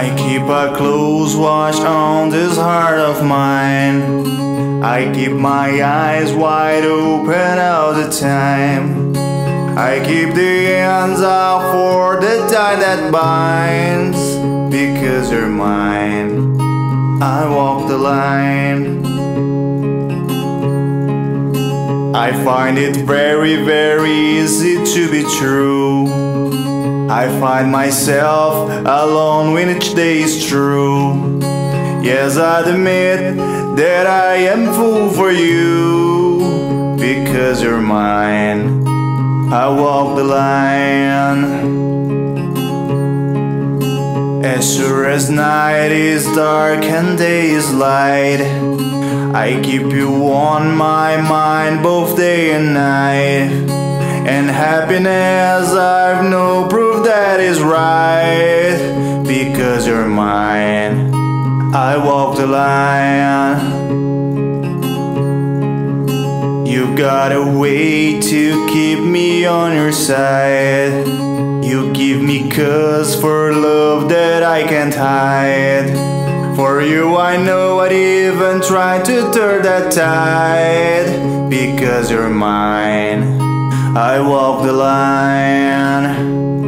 I keep a close watch on this heart of mine. I keep my eyes wide open all the time. I keep the hands out for the tie that binds. Because you're mine, I walk the line. I find it very, very easy to be true. I find myself alone when each day is true. Yes, I admit that I am fool for you because you're mine. I walk the line. As sure as night is dark and day is light, I keep you on my mind both day and night. And happiness, I've no proof that is right. Because you're mine, I walk the line. You've got a way to keep me on your side. You give me cause for love that I can't hide. For you I know I'd even try to turn that tide Because you're mine I walk the line.